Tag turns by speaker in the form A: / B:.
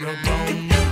A: Unabomber.